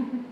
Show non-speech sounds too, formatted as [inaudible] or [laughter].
Mm-hmm. [laughs]